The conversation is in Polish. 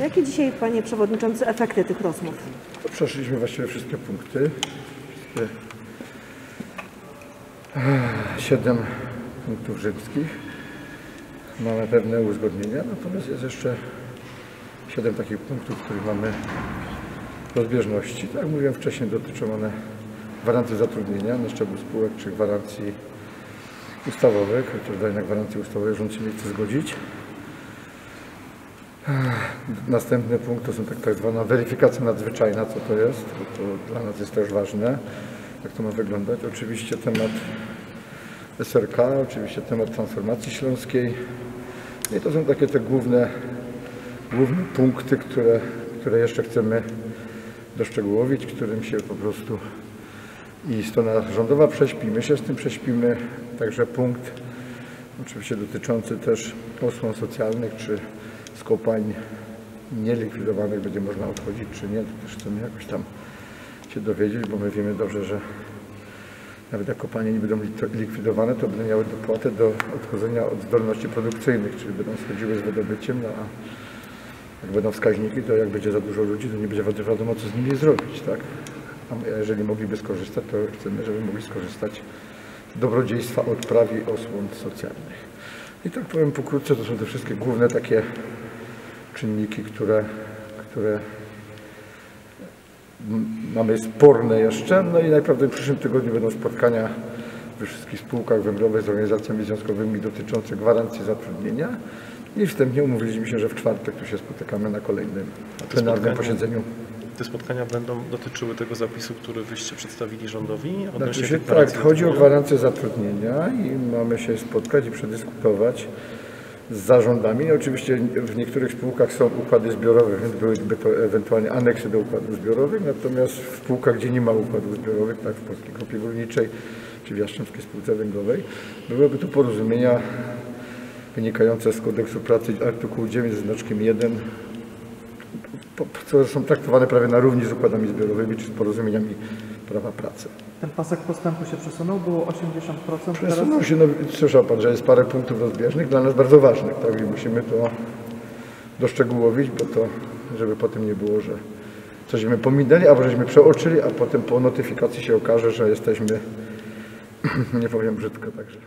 Jakie dzisiaj, panie przewodniczący, efekty tych rozmów? Przeszliśmy właściwie wszystkie punkty. Wszystkie siedem punktów rzymskich. Mamy pewne uzgodnienia, natomiast jest jeszcze siedem takich punktów, w których mamy rozbieżności. Tak jak mówiłem wcześniej, dotyczą one gwarancji zatrudnienia na szczeblu spółek czy gwarancji ustawowych, chociaż na gwarancji ustawowej rząd się nie chce zgodzić. Następny punkt to są tak, tak zwana weryfikacja nadzwyczajna, co to jest, to dla nas jest też ważne, jak to ma wyglądać. Oczywiście temat SRK, oczywiście temat transformacji śląskiej. I to są takie te główne, główne punkty, które, które jeszcze chcemy doszczegółowić, którym się po prostu i strona rządowa prześpi, my się z tym prześpimy. Także punkt oczywiście dotyczący też osłon socjalnych czy z kopalń nielikwidowanych będzie można odchodzić czy nie. To też chcemy jakoś tam się dowiedzieć, bo my wiemy dobrze, że nawet jak kopalnie nie będą lik- likwidowane, to będą miały dopłatę do odchodzenia od zdolności produkcyjnych, czyli będą schodziły z wydobyciem, no a jak będą wskaźniki, to jak będzie za dużo ludzi, to nie będzie wi- wiadomo, co z nimi zrobić, tak? A jeżeli mogliby skorzystać, to chcemy, żeby mogli skorzystać z dobrodziejstwa odpraw i osłon socjalnych. I tak powiem pokrótce, to są te wszystkie główne takie czynniki, które, które mamy sporne jeszcze. No i najprawdopodobniej w przyszłym tygodniu będą spotkania we wszystkich spółkach węglowych z organizacjami związkowymi dotyczące gwarancji zatrudnienia. I wstępnie umówiliśmy się, że w czwartek tu się spotykamy na kolejnym plenarnym posiedzeniu. Te spotkania będą dotyczyły tego zapisu, który wyście przedstawili rządowi Znaczy się, tak, chodzi o gwarancję zatrudnienia i mamy się spotkać i przedyskutować z zarządami. Oczywiście w niektórych spółkach są układy zbiorowe, więc byłyby to ewentualnie aneksy do układów zbiorowych, natomiast w spółkach, gdzie nie ma układów zbiorowych, tak w Polskiej Grupie Górniczej czy w Jastrzębskiej Spółce Węglowej, byłyby to porozumienia wynikające z kodeksu pracy artykułu 9 ze znaczkiem 1 po- które są traktowane prawie na równi z układami zbiorowymi czy z porozumieniami prawa pracy. Ten pasek postępu się przesunął, było 80%, teraz Przesunął się, no, słyszał Pan, że jest parę punktów rozbieżnych, dla nas bardzo ważnych, tak? I musimy to doszczegółowić, bo to, żeby potem nie było, że cośmy pominęli, albo żeśmy przeoczyli, a potem po notyfikacji się okaże, że jesteśmy, nie powiem brzydko, także.